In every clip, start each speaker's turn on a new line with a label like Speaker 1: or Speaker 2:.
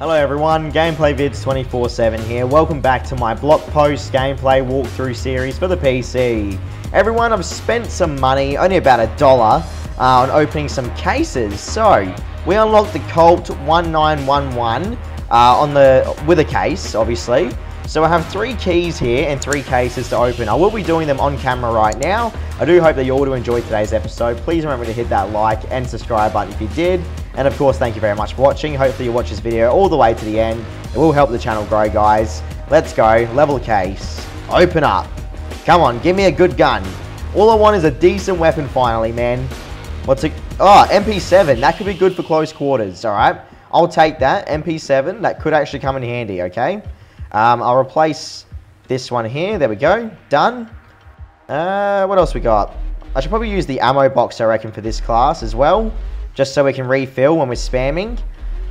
Speaker 1: Hello everyone, Gameplay Vids 24-7 here. Welcome back to my Blockpost gameplay walkthrough series for the PC. Everyone, I've spent some money, only about a dollar, uh, on opening some cases. So, we unlocked the Colt 1911 uh, on the with a case, obviously. So I have three keys here and three cases to open. I will be doing them on camera right now. I do hope that you all do enjoy today's episode. Please remember to hit that like and subscribe button if you did. And of course, thank you very much for watching. Hopefully you watch this video all the way to the end. It will help the channel grow, guys. Let's go. Level case. Open up. Come on, give me a good gun. All I want is a decent weapon finally, man. What's it? Oh, MP7. That could be good for close quarters, all right? I'll take that. MP7. That could actually come in handy, okay? Um, I'll replace this one here. There we go. Done. Uh, what else we got? I should probably use the ammo box, I reckon, for this class as well. Just so we can refill when we're spamming.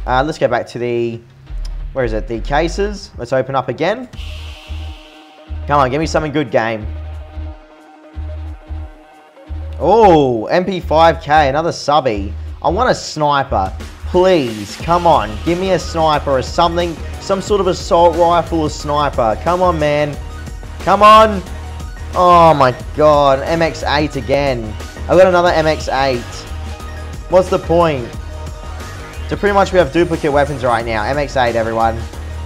Speaker 1: Uh, let's go back to the... Where is it? The cases. Let's open up again. Come on, give me something good, game. Oh, MP5K, another subby. I want a sniper. Please, come on. Give me a sniper or something. Some sort of assault rifle or sniper. Come on, man. Come on. Oh, my God. MX-8 again. I've got another MX-8. What's the point? So pretty much we have duplicate weapons right now. MX-8, everyone.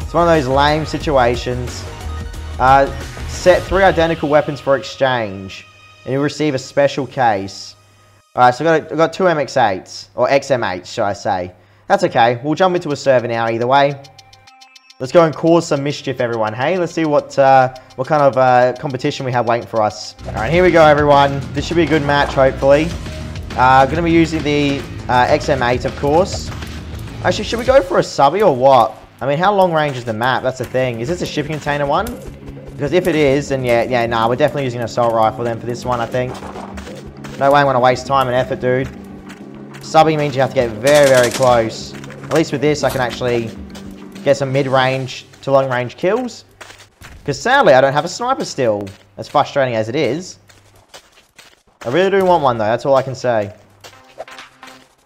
Speaker 1: It's one of those lame situations. Uh, set three identical weapons for exchange. And you'll receive a special case. Alright, so I've got, I've got two MX-8s. Or XM8s, should I say. That's okay. We'll jump into a server now either way. Let's go and cause some mischief, everyone. Hey, let's see what uh, what kind of uh, competition we have waiting for us. Alright, here we go, everyone. This should be a good match, hopefully. Uh, to be using the uh, XM8, of course. Actually, should we go for a subby or what? I mean, how long range is the map? That's the thing. Is this a shipping container one? Because if it is, then yeah, yeah, nah, we're definitely using an assault rifle then for this one, I think. No way I want to waste time and effort, dude. Subbing means you have to get very, very close. At least with this, I can actually get some mid-range to long-range kills. Because sadly, I don't have a sniper still. As frustrating as it is. I really do want one, though. That's all I can say.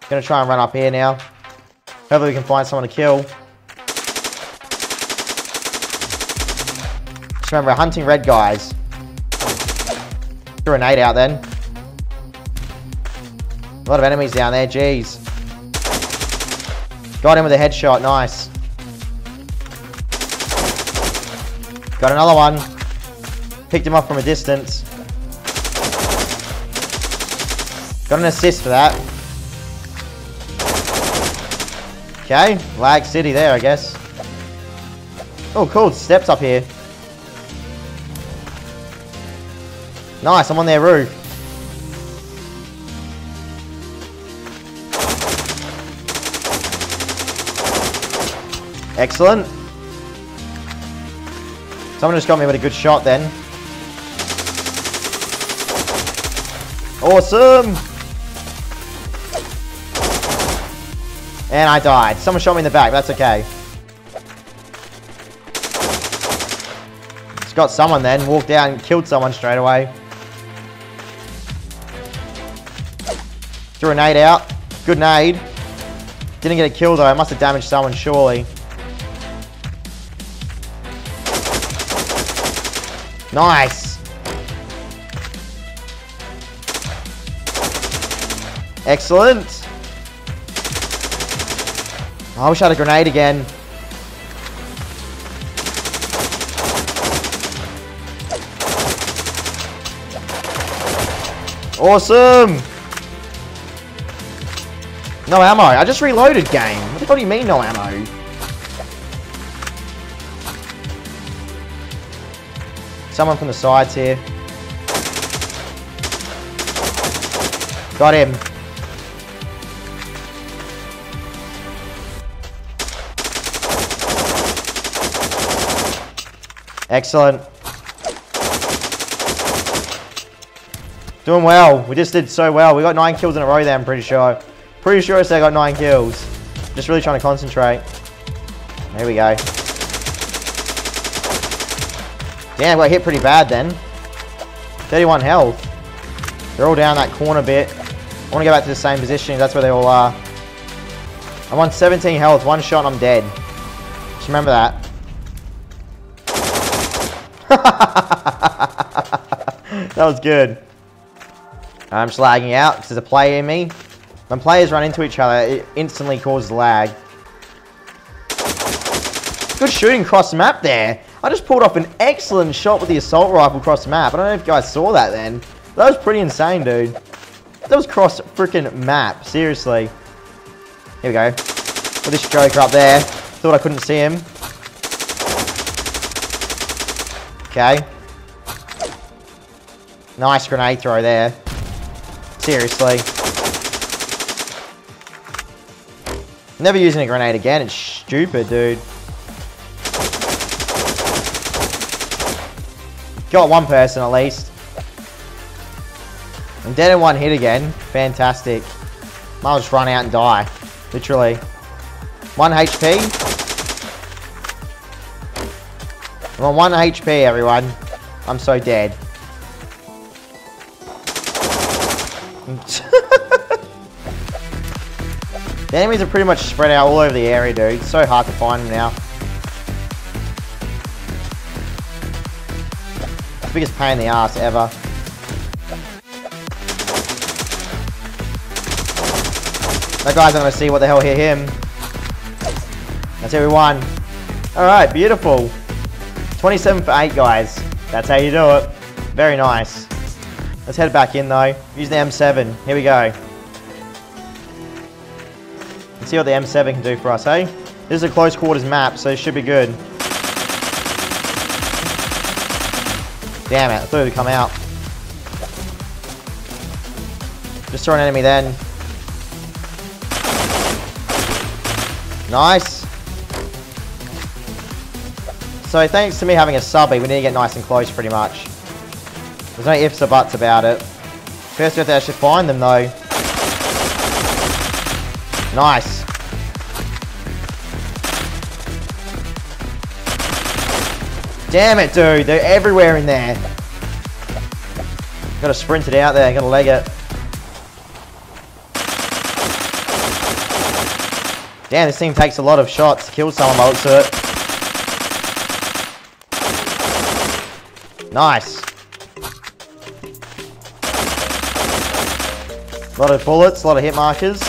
Speaker 1: Gonna try and run up here now. Hopefully we can find someone to kill. Just remember, hunting red guys. Grenade out then. A lot of enemies down there, jeez. Got him with a headshot, nice. Got another one. Picked him up from a distance. Got an assist for that. Okay, Lag City there, I guess. Oh, cool, steps up here. Nice, I'm on their roof. Excellent. Someone just got me with a good shot then. Awesome! And I died. Someone shot me in the back, that's okay. Just got someone then, walked out and killed someone straight away. Threw a nade out. Good nade. Didn't get a kill though, I must have damaged someone surely. Nice. Excellent. I had a grenade again. Awesome. No ammo. I just reloaded game. What the hell do you mean no ammo? Someone from the sides here. Got him. Excellent. Doing well. We just did so well. We got nine kills in a row there, I'm pretty sure. Pretty sure I said I got nine kills. Just really trying to concentrate. There we go. Damn, got hit pretty bad then. 31 health. They're all down that corner bit. I want to go back to the same position. That's where they all are. I'm on 17 health. One shot I'm dead. Just remember that. That was good. I'm just lagging out because there's a player in me. When players run into each other, it instantly causes lag. Good shooting across the map there. I just pulled off an excellent shot with the assault rifle across the map. I don't know if you guys saw that then. That was pretty insane, dude. That was cross freaking map. Seriously. Here we go. Put this joker up there. Thought I couldn't see him. Okay. Nice grenade throw there. Seriously. Never using a grenade again. It's stupid, dude. Got one person at least. I'm dead in one hit again. Fantastic. I'll just run out and die. Literally. One HP. I'm on one HP, everyone. I'm so dead. the enemies are pretty much spread out all over the area, dude. It's so hard to find them now. biggest pain in the ass ever. That guy's not gonna see what the hell hit him. That's everyone. Alright, beautiful. 27 for 8, guys. That's how you do it. Very nice. Let's head back in, though. Use the M7. Here we go. Let's see what the M7 can do for us, hey? This is a close quarters map, so it should be good. Damn it, I thought it would come out. Just throw an enemy then. Nice. So thanks to me having a subby, we need to get nice and close pretty much. There's no ifs or buts about it. First we have to actually find them though. Nice. Damn it, dude. They're everywhere in there. Gotta sprint it out there. Gotta leg it. Damn, this thing takes a lot of shots to kill someone by looks of it. Nice. A lot of bullets, a lot of hit markers.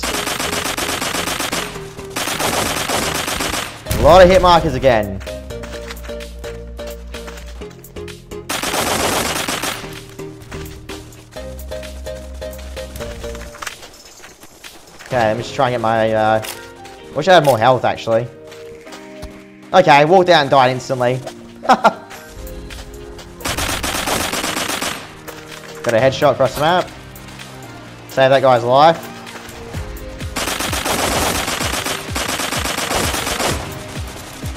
Speaker 1: A lot of hit markers again. Okay, let me just try and get my, uh... Wish I had more health, actually. Okay, walked out and died instantly. Got a headshot across the map. Save that guy's life.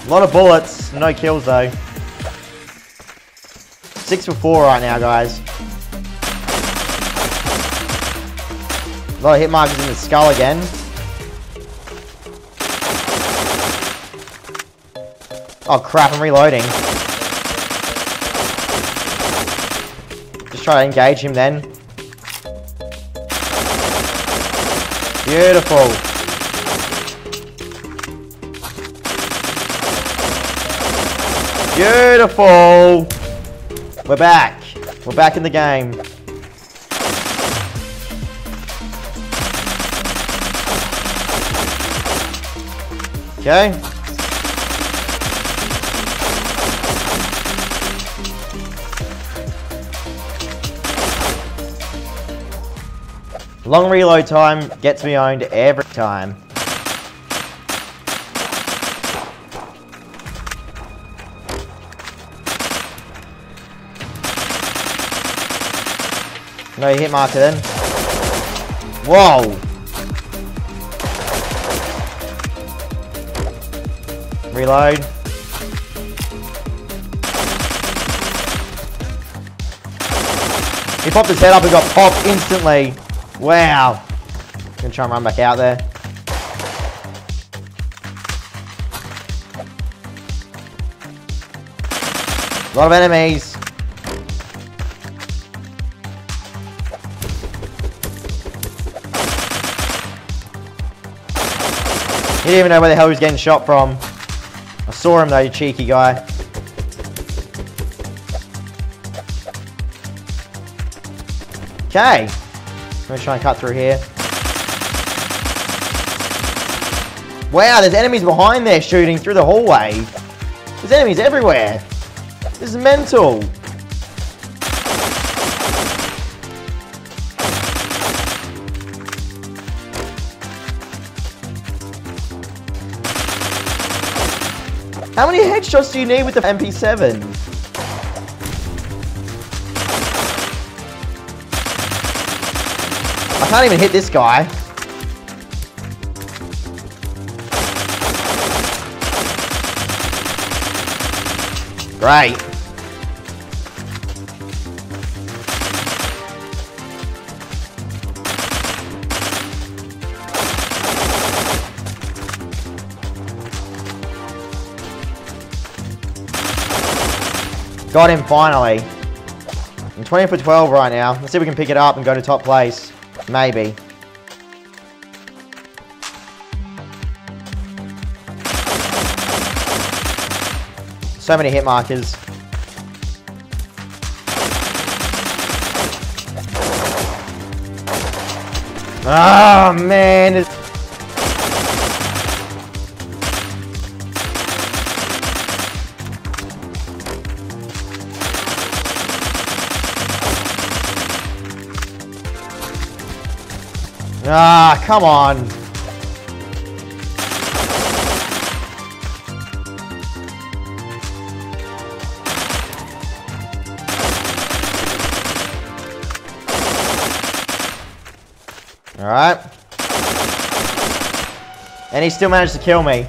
Speaker 1: A lot of bullets, no kills though. Six for four right now, guys. A lot of hit markers in the skull again. Oh crap, I'm reloading. Try to engage him then. Beautiful. Beautiful. We're back. We're back in the game. Okay. Long reload time gets me owned every time. No hit marker then. Whoa! Reload. He popped his head up and got popped instantly. Wow. Gonna try and run back out there. A lot of enemies. He didn't even know where the hell he was getting shot from. I saw him though, you cheeky guy. Okay. I'm gonna try and cut through here. Wow, there's enemies behind there shooting through the hallway. There's enemies everywhere. This is mental. How many headshots do you need with the MP7? Can't even hit this guy. Great. Got him finally. I'm 20 for 12 right now. Let's see if we can pick it up and go to top place. Maybe. So many hit markers. Oh man. Ah, come on. Alright. And he still managed to kill me.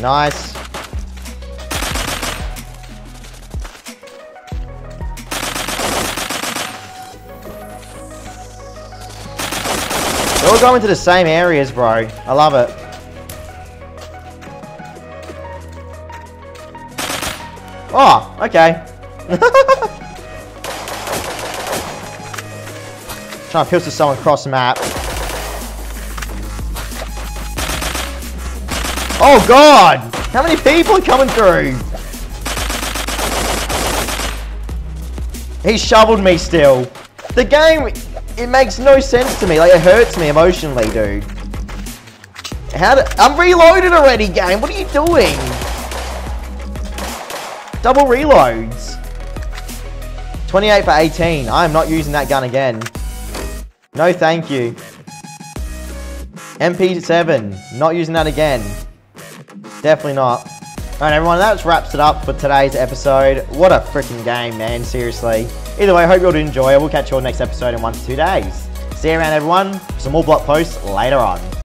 Speaker 1: Nice. All going to the same areas, bro. I love it. Oh, okay. Trying to pistol someone across the map. Oh god! How many people are coming through? He shoveled me still. The game, it makes no sense to me. Like, it hurts me emotionally, dude. How did... I'm reloaded already, game. What are you doing? Double reloads. 28 for 18. I am not using that gun again. No, thank you. MP7. Not using that again. Definitely not. Alright, everyone, that wraps it up for today's episode. What a freaking game, man. Seriously. Either way, I hope you all did enjoy. We'll catch you all next episode in one to two days. See you around, everyone. Some more block posts later on.